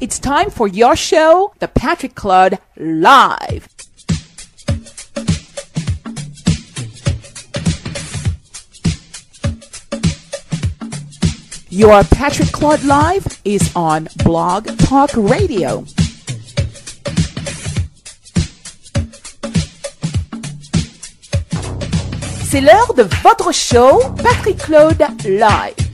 It's time for your show, The Patrick Claude Live. Your Patrick Claude Live is on Blog Talk Radio. C'est l'heure de votre show, Patrick Claude Live.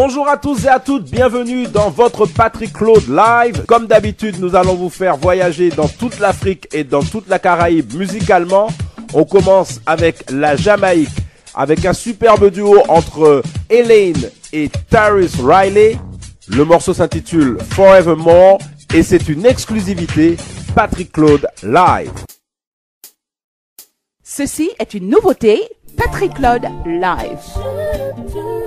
Bonjour à tous et à toutes, bienvenue dans votre Patrick Claude Live. Comme d'habitude, nous allons vous faire voyager dans toute l'Afrique et dans toute la Caraïbe musicalement. On commence avec la Jamaïque, avec un superbe duo entre Elaine et Taris Riley. Le morceau s'intitule Forevermore et c'est une exclusivité Patrick Claude Live. Ceci est une nouveauté, Patrick Claude Live.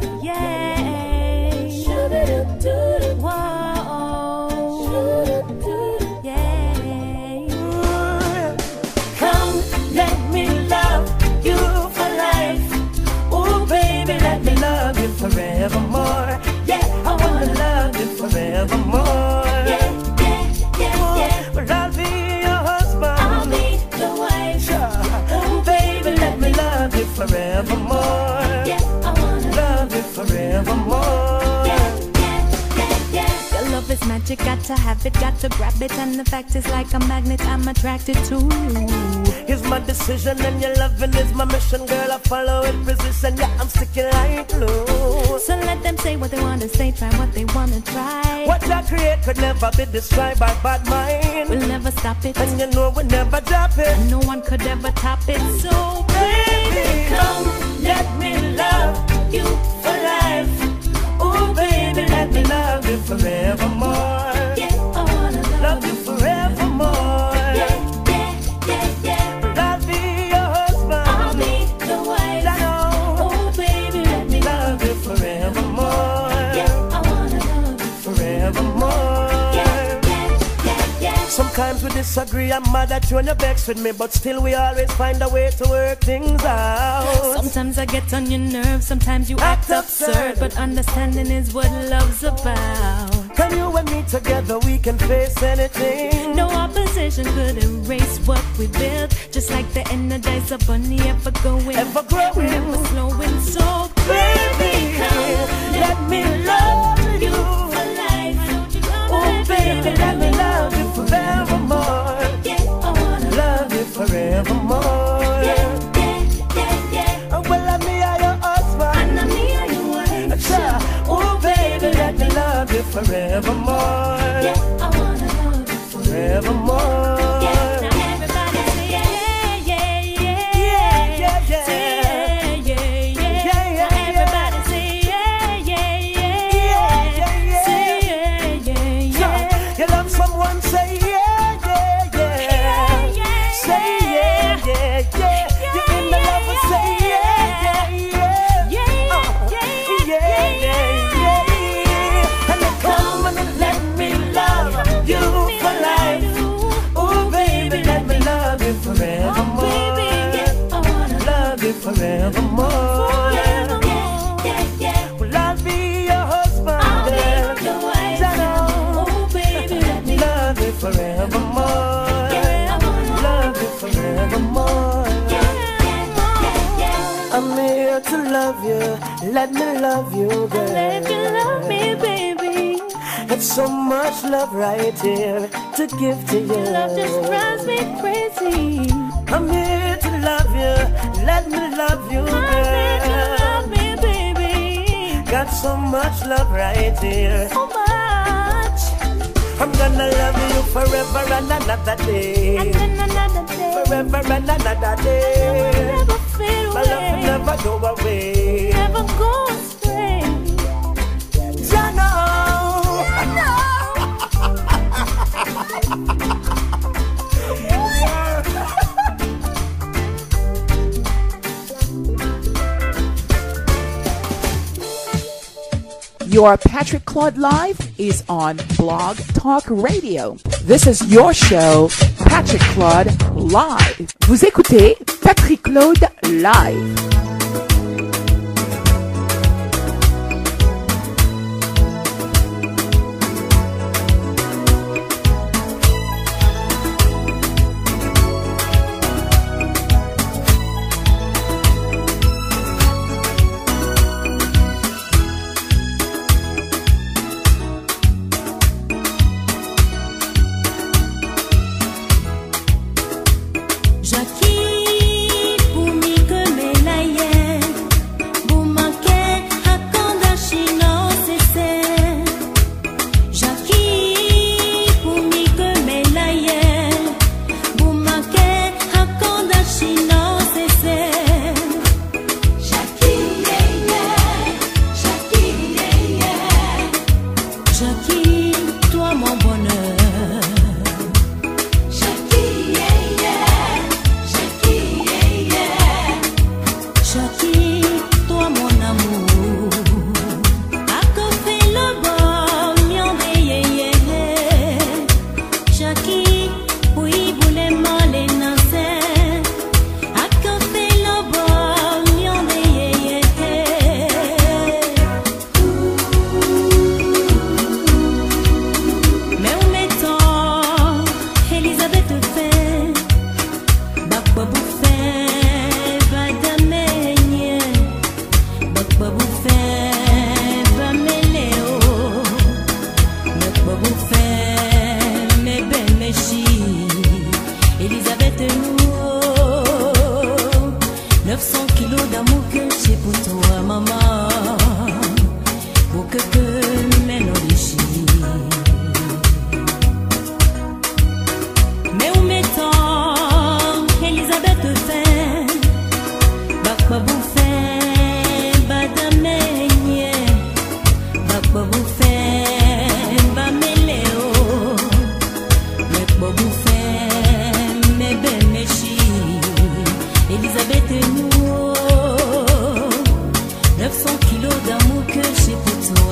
Got to have it, got to grab it. And the fact is, like a magnet, I'm attracted to you. Here's my decision and your loving is my mission, girl. I follow in precision, yeah, I'm sticking like glue. So let them say what they wanna say, try what they wanna try. What I create could never be destroyed by bad mind. We'll never stop it, And you know we'll never drop it. no one could ever top it. So, Baby, come, let me love you disagree, I'm mad at you and you're vexed with me, but still we always find a way to work things out. Sometimes I get on your nerves, sometimes you act absurd, but understanding is what love's about. Can you and me together, we can face anything. No opposition could erase what we built. Just like the Energizer Bunny ever going, Ever growing. never slowing. So love you. Let me love you, girl. Let you love me, baby. It's so much love right here to give to you. Love just drives me crazy. I'm here to love you. Let me love you, Let you girl. love me, baby. Got so much love right here. So much. I'm gonna love you forever and another day. And another day. Forever and another day. Never My love will never go away. Never go astray. You know. Your Patrick Claude Live is on Blog Talk Radio. This is your show, Patrick Claude Live. Vous écoutez Patrick Claude Live. 900 kilos d'amour que j'ai pour toi, maman.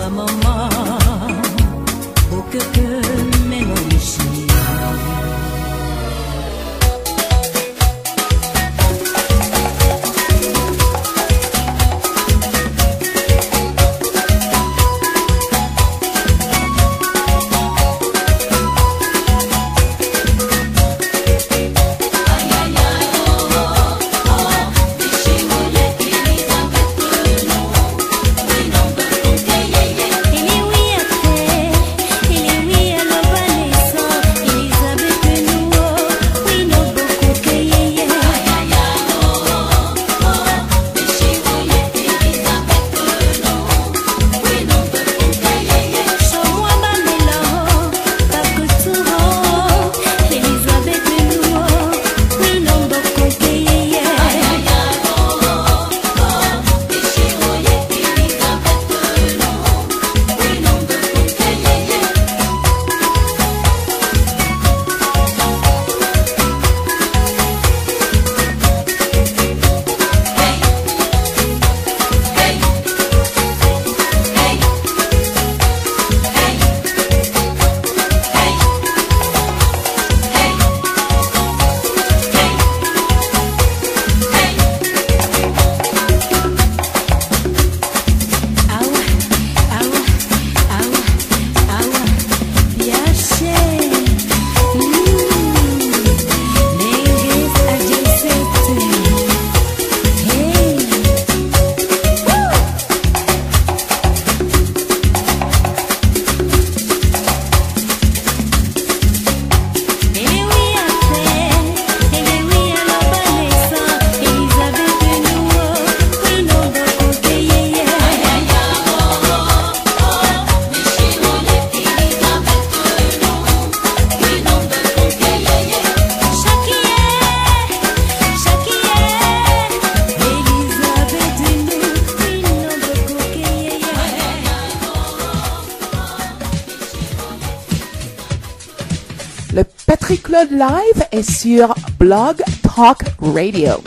I'm Live est sur Blog Talk Radio.